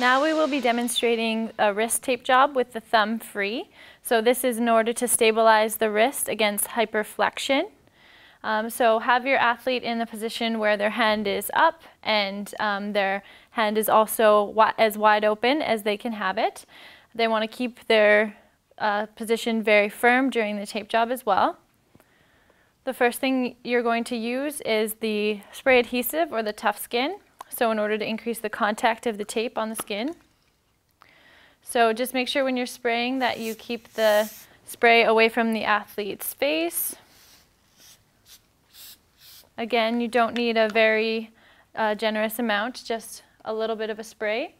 Now we will be demonstrating a wrist tape job with the thumb free. So this is in order to stabilize the wrist against hyperflexion. Um, so have your athlete in the position where their hand is up and um, their hand is also wi as wide open as they can have it. They want to keep their uh, position very firm during the tape job as well. The first thing you're going to use is the spray adhesive or the tough skin. So in order to increase the contact of the tape on the skin. So just make sure when you're spraying that you keep the spray away from the athlete's face. Again, you don't need a very uh, generous amount, just a little bit of a spray.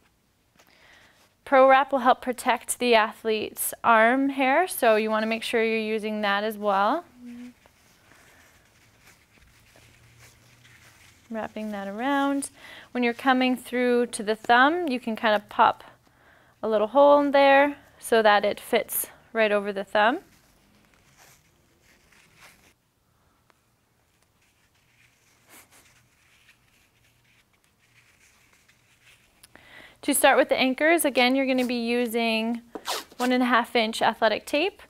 Pro Wrap will help protect the athlete's arm hair, so you want to make sure you're using that as well. Wrapping that around. When you're coming through to the thumb, you can kind of pop a little hole in there so that it fits right over the thumb. To start with the anchors, again, you're going to be using one and a half inch athletic tape.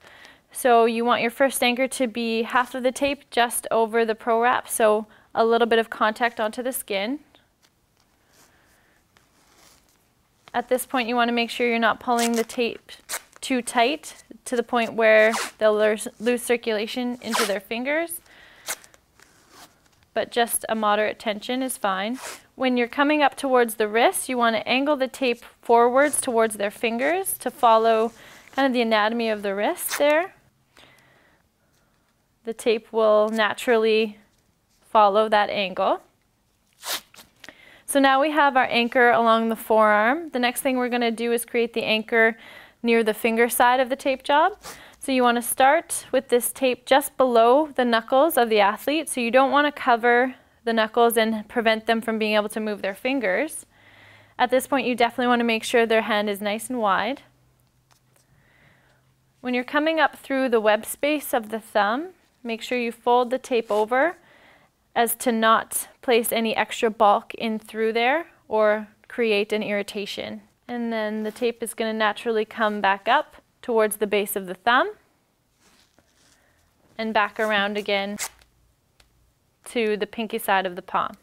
So you want your first anchor to be half of the tape just over the Pro Wrap, so a little bit of contact onto the skin. At this point, you want to make sure you're not pulling the tape too tight to the point where they'll lose circulation into their fingers. But just a moderate tension is fine. When you're coming up towards the wrist, you want to angle the tape forwards towards their fingers to follow kind of the anatomy of the wrist there. The tape will naturally follow that angle. So now we have our anchor along the forearm. The next thing we're going to do is create the anchor near the finger side of the tape job. So you want to start with this tape just below the knuckles of the athlete. So you don't want to cover the knuckles and prevent them from being able to move their fingers. At this point, you definitely want to make sure their hand is nice and wide. When you're coming up through the web space of the thumb, make sure you fold the tape over as to not place any extra bulk in through there or create an irritation. And then the tape is going to naturally come back up towards the base of the thumb and back around again to the pinky side of the palm.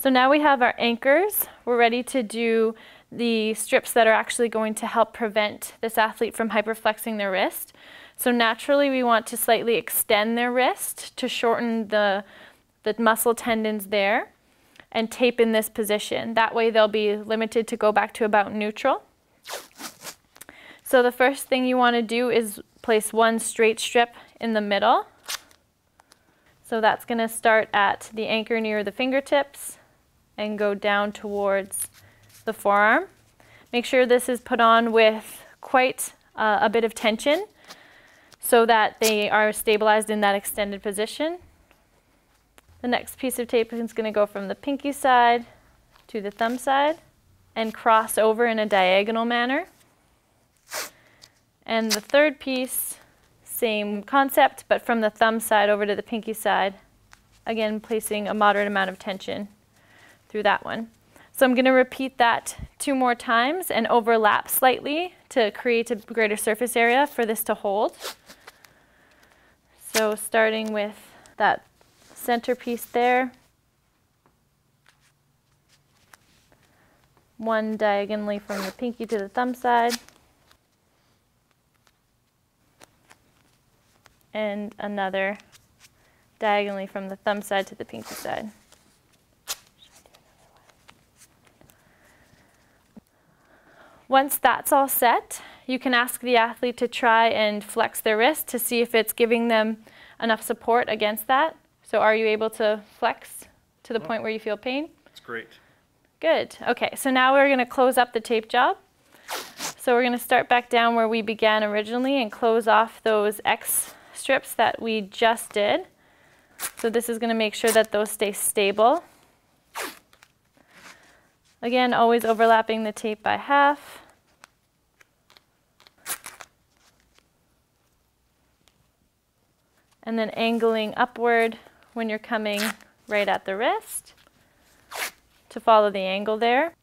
So now we have our anchors. We're ready to do the strips that are actually going to help prevent this athlete from hyperflexing their wrist. So naturally we want to slightly extend their wrist to shorten the, the muscle tendons there and tape in this position. That way they'll be limited to go back to about neutral. So the first thing you want to do is place one straight strip in the middle so that's going to start at the anchor near the fingertips and go down towards the forearm. Make sure this is put on with quite uh, a bit of tension so that they are stabilized in that extended position. The next piece of tape is going to go from the pinky side to the thumb side and cross over in a diagonal manner. And the third piece same concept, but from the thumb side over to the pinky side. Again, placing a moderate amount of tension through that one. So I'm going to repeat that two more times and overlap slightly to create a greater surface area for this to hold. So starting with that center piece there, one diagonally from the pinky to the thumb side, and another diagonally from the thumb side to the pinky side. Once that's all set, you can ask the athlete to try and flex their wrist to see if it's giving them enough support against that. So are you able to flex to the oh. point where you feel pain? That's great. Good. Okay, so now we're going to close up the tape job. So we're going to start back down where we began originally and close off those X strips that we just did. So this is going to make sure that those stay stable. Again, always overlapping the tape by half. And then angling upward when you're coming right at the wrist to follow the angle there.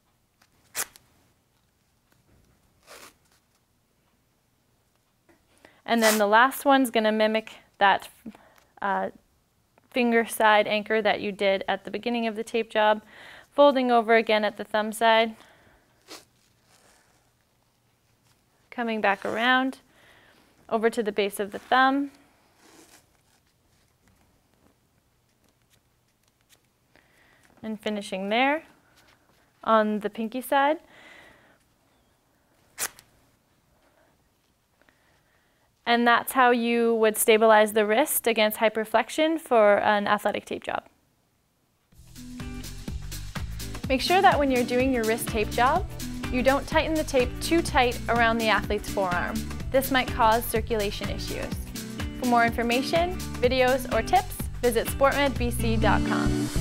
And then the last one's going to mimic that uh, finger side anchor that you did at the beginning of the tape job, folding over again at the thumb side, coming back around over to the base of the thumb, and finishing there on the pinky side. And that's how you would stabilize the wrist against hyperflexion for an athletic tape job. Make sure that when you're doing your wrist tape job, you don't tighten the tape too tight around the athlete's forearm. This might cause circulation issues. For more information, videos, or tips, visit sportmedbc.com.